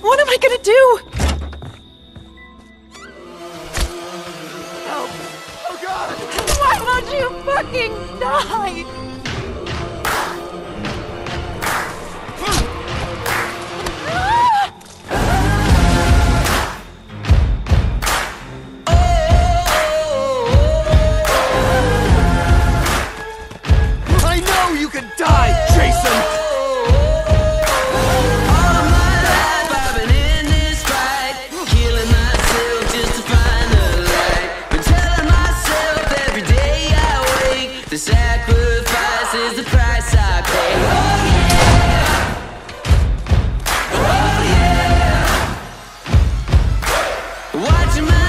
What am I gonna do? Help! Oh god! Why won't you fucking die? Watch my